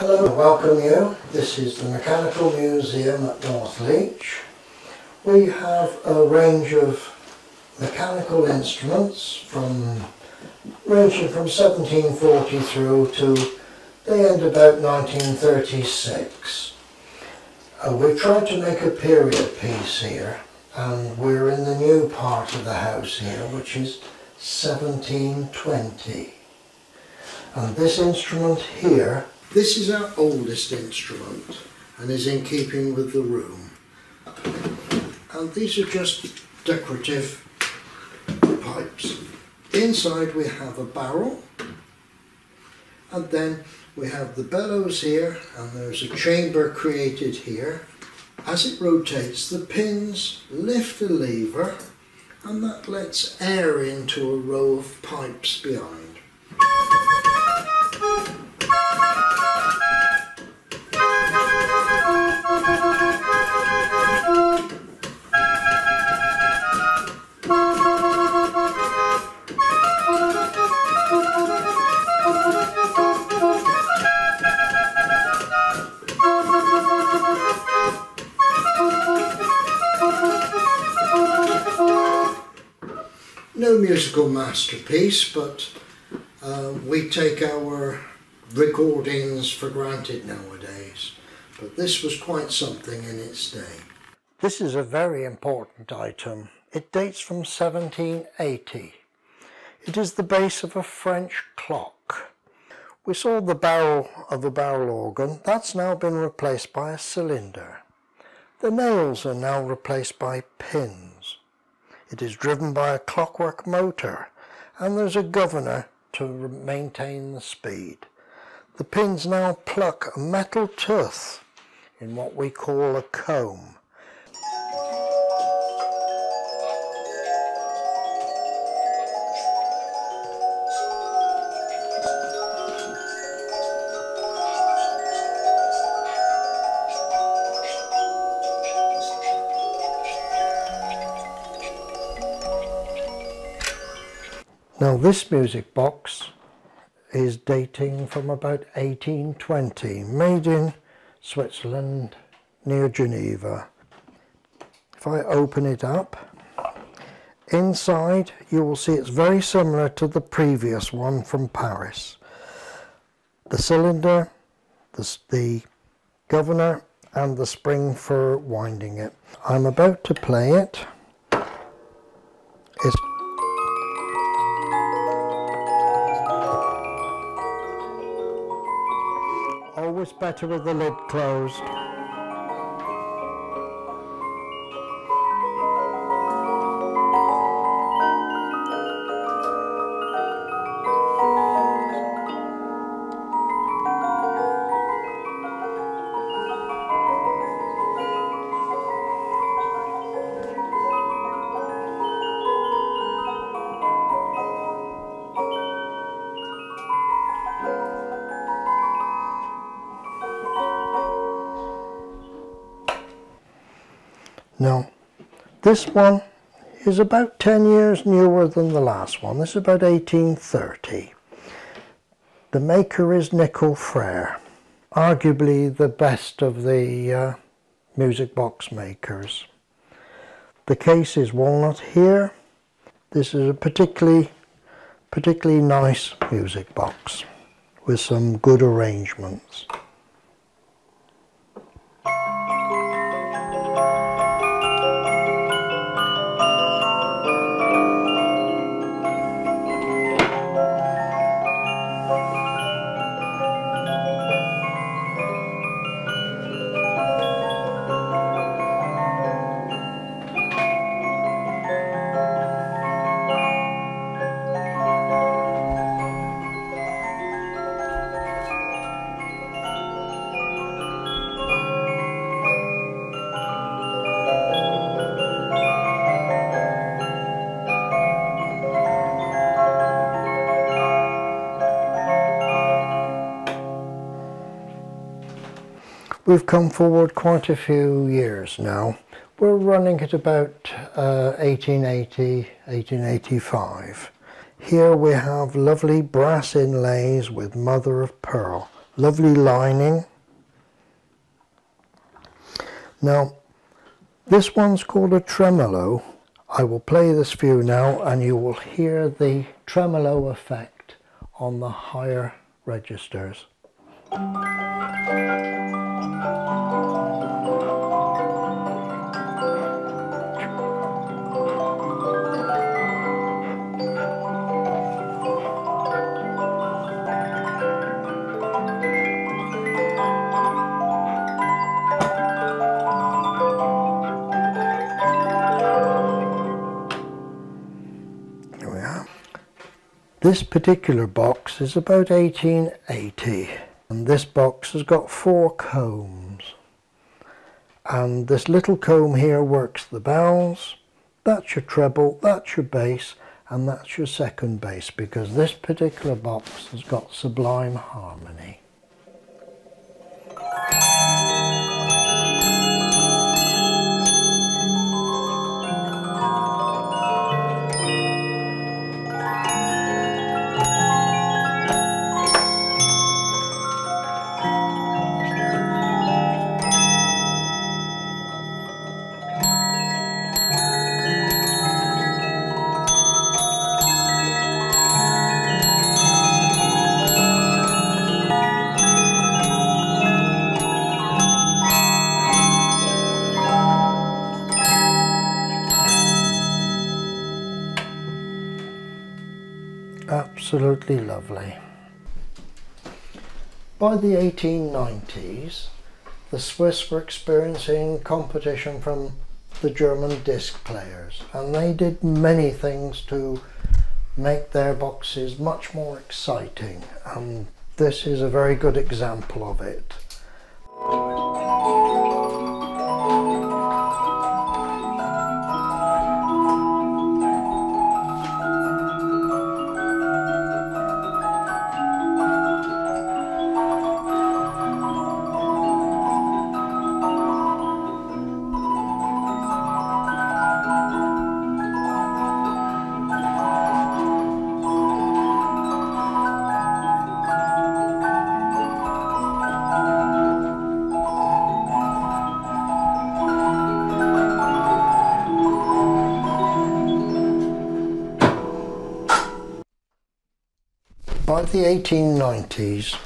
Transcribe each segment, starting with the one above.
Hello, welcome you. This is the Mechanical Museum at Northleach. We have a range of mechanical instruments from ranging from 1740 through to the end about 1936. Uh, we've tried to make a period piece here and we're in the new part of the house here which is 1720 and this instrument here this is our oldest instrument and is in keeping with the room. And these are just decorative pipes. Inside we have a barrel and then we have the bellows here and there's a chamber created here. As it rotates the pins lift a lever and that lets air into a row of pipes behind. Musical masterpiece, but uh, we take our recordings for granted nowadays. But this was quite something in its day. This is a very important item. It dates from 1780. It is the base of a French clock. We saw the barrel of a barrel organ. That's now been replaced by a cylinder. The nails are now replaced by pins. It is driven by a clockwork motor and there's a governor to maintain the speed. The pins now pluck a metal tooth in what we call a comb. Now this music box is dating from about 1820, made in Switzerland near Geneva. If I open it up, inside you will see it's very similar to the previous one from Paris. The cylinder, the, the governor and the spring for winding it. I'm about to play it. It's always better with the lid closed. This one is about 10 years newer than the last one. This is about 1830. The maker is Nicole Frères, arguably the best of the uh, music box makers. The case is walnut here. This is a particularly, particularly nice music box with some good arrangements. We've come forward quite a few years now. We're running at about uh, 1880, 1885. Here we have lovely brass inlays with mother of pearl, lovely lining. Now, this one's called a tremolo. I will play this for you now and you will hear the tremolo effect on the higher registers. This particular box is about 1880 and this box has got four combs and this little comb here works the bells, that's your treble, that's your bass and that's your second bass because this particular box has got sublime harmony. Absolutely lovely. By the 1890s, the Swiss were experiencing competition from the German disc players and they did many things to make their boxes much more exciting and this is a very good example of it. The 1890s,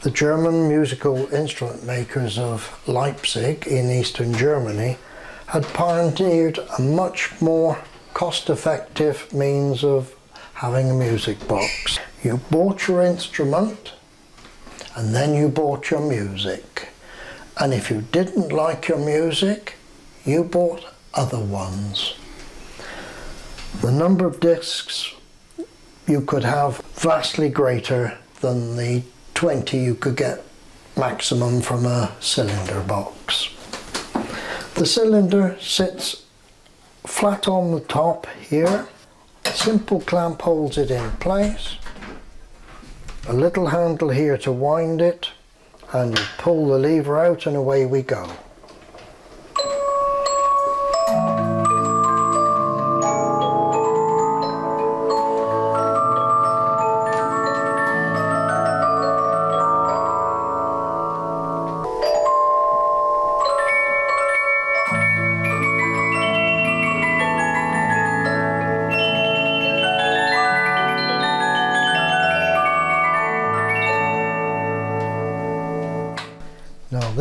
the German musical instrument makers of Leipzig in eastern Germany had pioneered a much more cost-effective means of having a music box. You bought your instrument and then you bought your music. And if you didn't like your music, you bought other ones. The number of discs you could have vastly greater than the 20 you could get maximum from a cylinder box. The cylinder sits flat on the top here. A simple clamp holds it in place. A little handle here to wind it and you pull the lever out and away we go.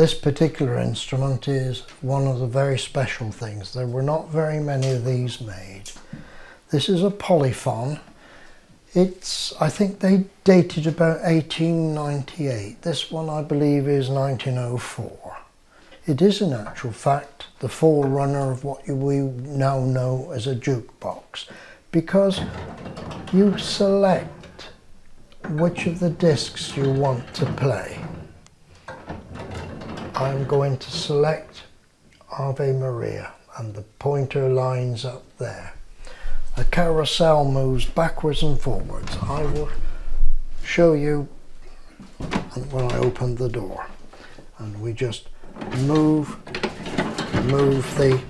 This particular instrument is one of the very special things. There were not very many of these made. This is a polyphon. It's, I think they dated about 1898. This one I believe is 1904. It is in actual fact the forerunner of what we now know as a jukebox because you select which of the discs you want to play. I'm going to select Ave Maria and the pointer lines up there. The carousel moves backwards and forwards. I will show you when I open the door. And we just move, move the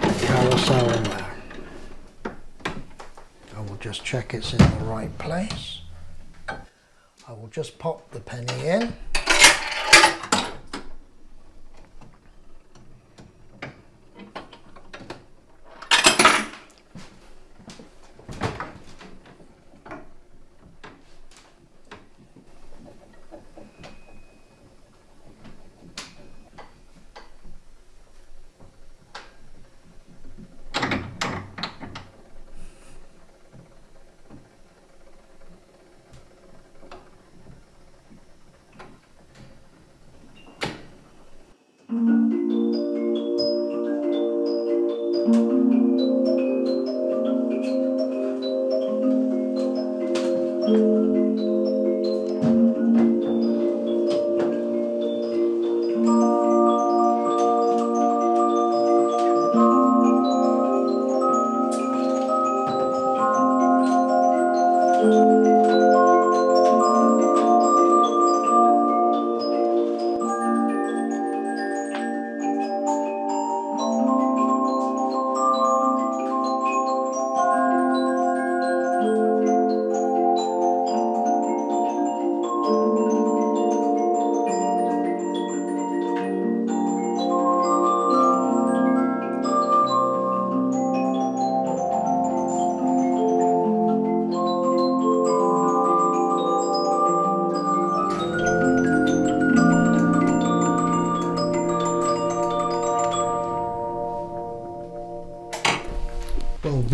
carousel there. I will just check it's in the right place. I will just pop the penny in.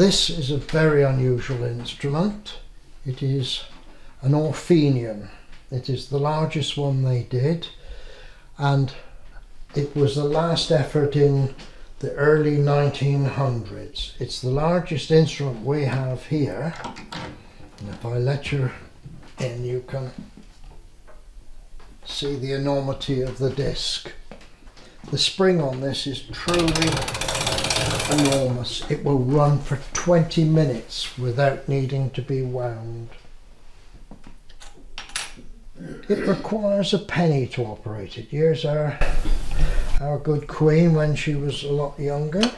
This is a very unusual instrument. It is an Orphenion. It is the largest one they did, and it was the last effort in the early 1900s. It's the largest instrument we have here. And if I let you in, you can see the enormity of the disc. The spring on this is truly enormous. It will run for 20 minutes without needing to be wound. It requires a penny to operate it. Here's our, our good queen when she was a lot younger.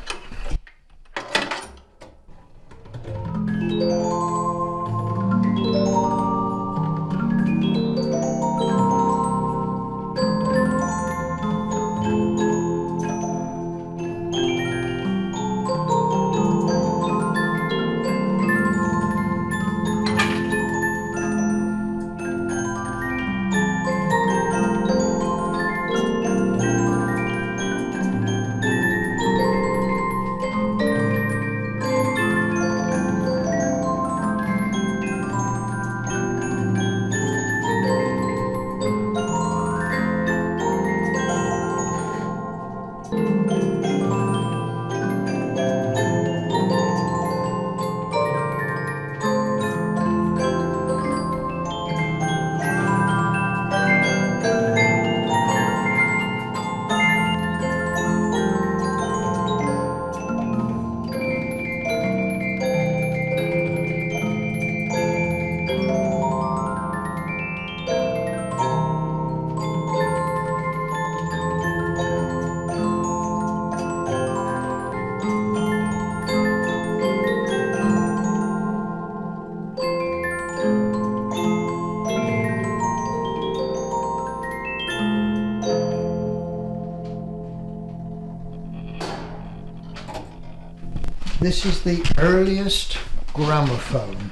This is the earliest gramophone.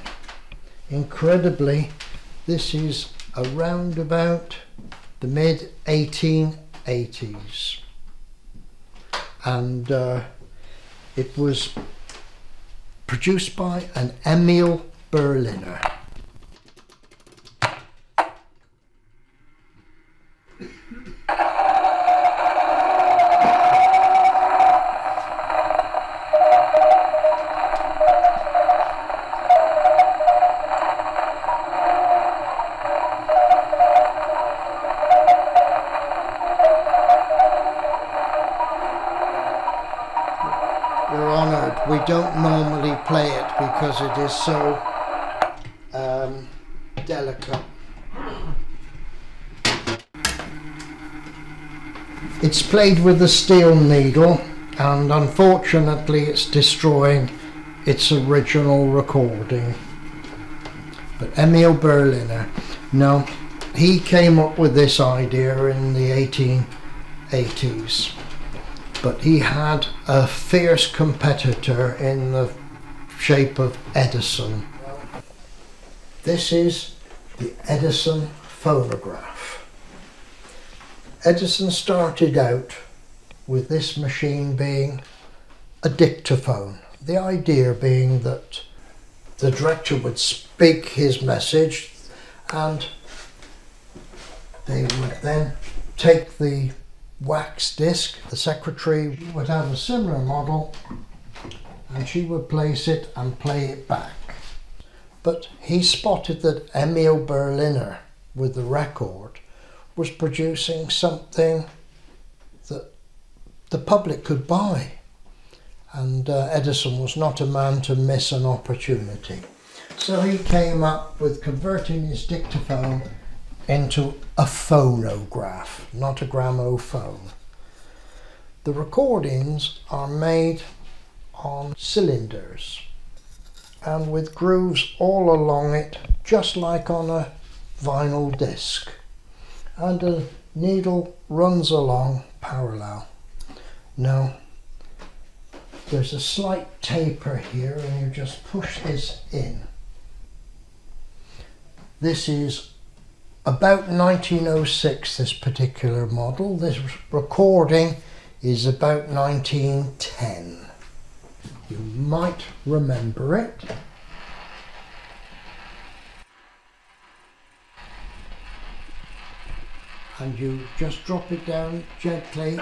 Incredibly, this is around about the mid 1880s. And uh, it was produced by an Emil Berliner. Don't normally play it because it is so um, delicate. It's played with a steel needle and unfortunately it's destroying its original recording. But Emil Berliner. No, he came up with this idea in the 1880s, but he had a fierce competitor in the shape of Edison. This is the Edison phonograph. Edison started out with this machine being a dictaphone. The idea being that the director would speak his message and they would then take the wax disc, the secretary would have a similar model and she would place it and play it back. But he spotted that Emil Berliner with the record was producing something that the public could buy. And uh, Edison was not a man to miss an opportunity. So he came up with converting his dictaphone into a phonograph, not a gramophone. The recordings are made on cylinders and with grooves all along it, just like on a vinyl disc. And a needle runs along parallel. Now, there's a slight taper here and you just push this in. This is about 1906 this particular model. This recording is about 1910. You might remember it. And you just drop it down gently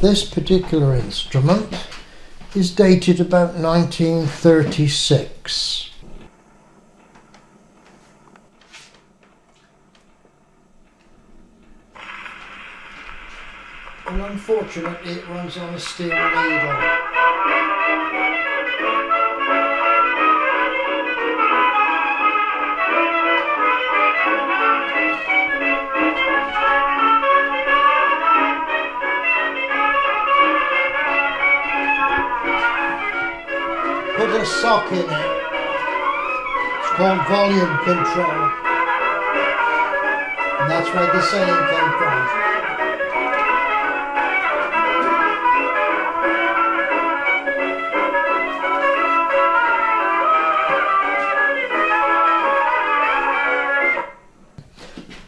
this particular instrument is dated about 1936. And unfortunately it runs on a steel needle. Sock in it. It's called volume control. And that's where the saying came from.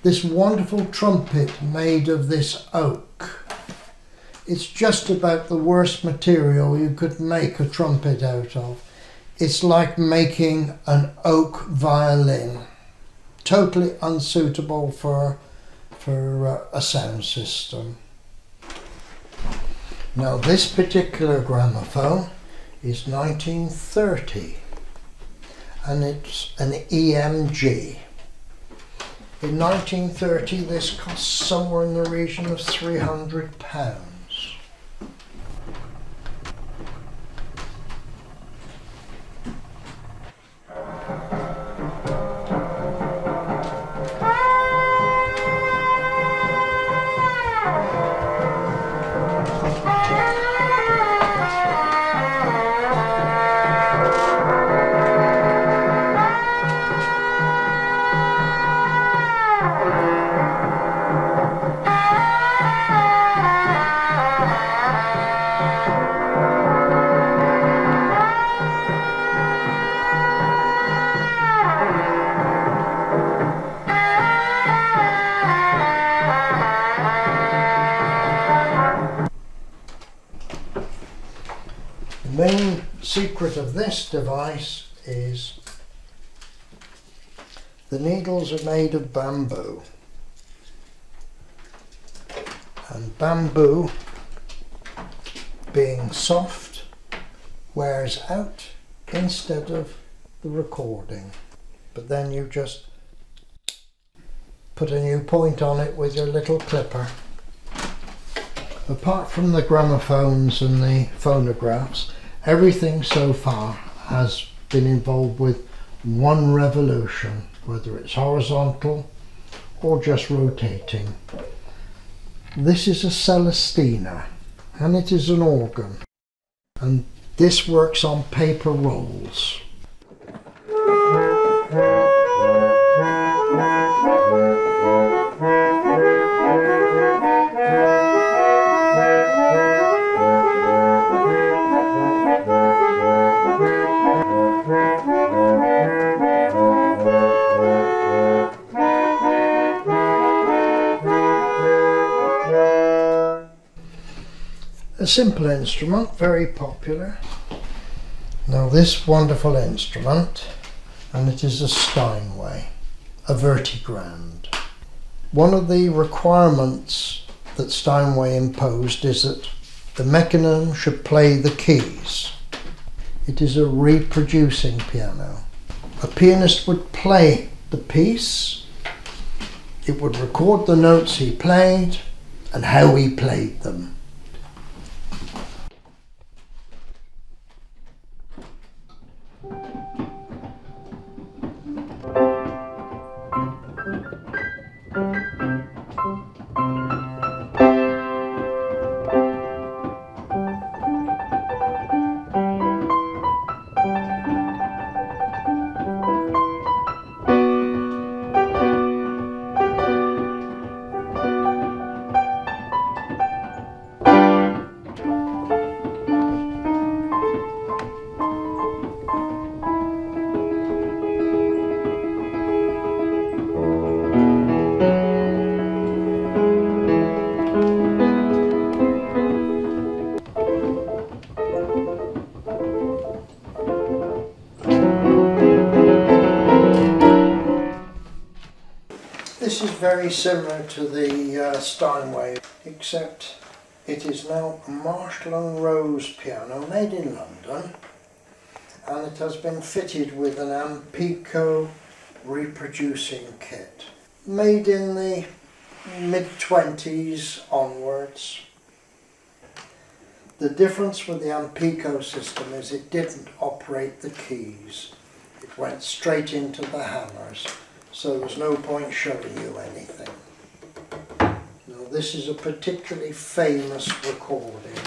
This wonderful trumpet made of this oak. It's just about the worst material you could make a trumpet out of. It's like making an oak violin, totally unsuitable for, for uh, a sound system. Now this particular gramophone is 1930 and it's an EMG. In 1930 this cost somewhere in the region of 300 pounds. This device is the needles are made of bamboo. And bamboo, being soft, wears out instead of the recording. But then you just put a new point on it with your little clipper. Apart from the gramophones and the phonographs, everything so far has been involved with one revolution, whether it's horizontal or just rotating. This is a Celestina and it is an organ and this works on paper rolls. A simple instrument, very popular. Now this wonderful instrument, and it is a Steinway, a Vertegrand. One of the requirements that Steinway imposed is that the mechanism should play the keys. It is a reproducing piano. A pianist would play the piece, it would record the notes he played and how he played them. Very similar to the uh, Steinway, except it is now a Marshall Rose piano made in London, and it has been fitted with an Ampico reproducing kit. Made in the mid 20s onwards. The difference with the Ampico system is it didn't operate the keys. It went straight into the hammers so there's no point showing you anything. Now this is a particularly famous recording.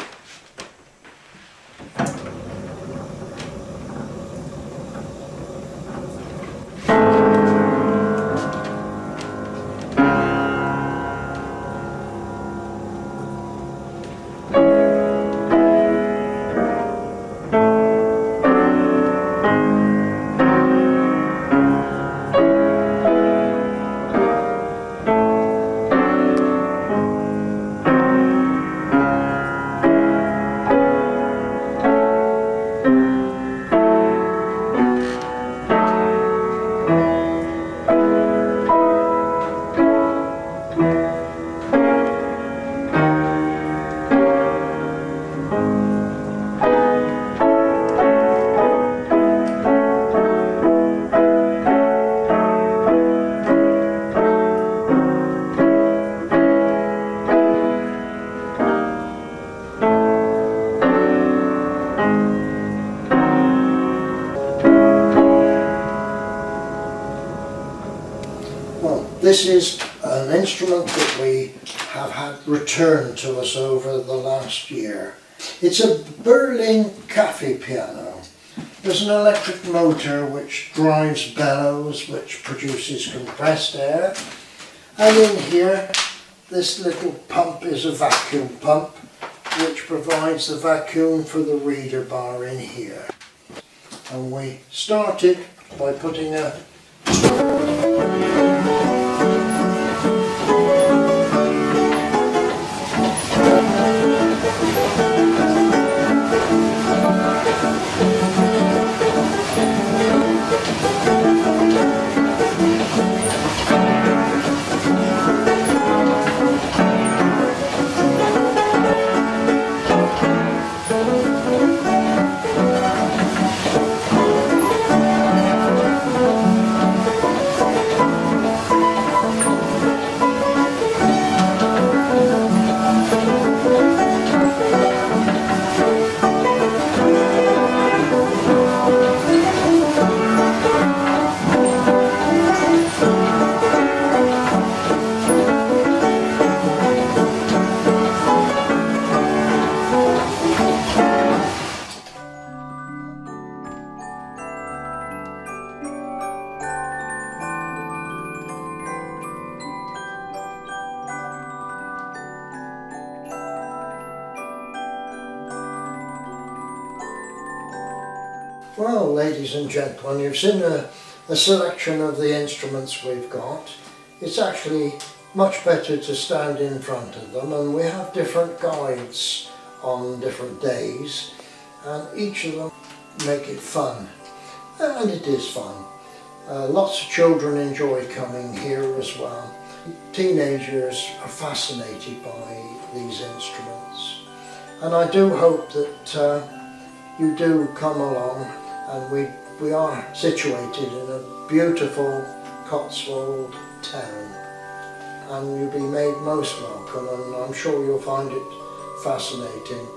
This is an instrument that we have had returned to us over the last year. It's a Berlin cafe piano. There's an electric motor which drives bellows, which produces compressed air. And in here, this little pump is a vacuum pump, which provides the vacuum for the reader bar in here. And we started by putting a and you've seen a, a selection of the instruments we've got. It's actually much better to stand in front of them and we have different guides on different days and each of them make it fun and it is fun. Uh, lots of children enjoy coming here as well. Teenagers are fascinated by these instruments and I do hope that uh, you do come along and we, we are situated in a beautiful Cotswold town and you'll be made most welcome and I'm sure you'll find it fascinating.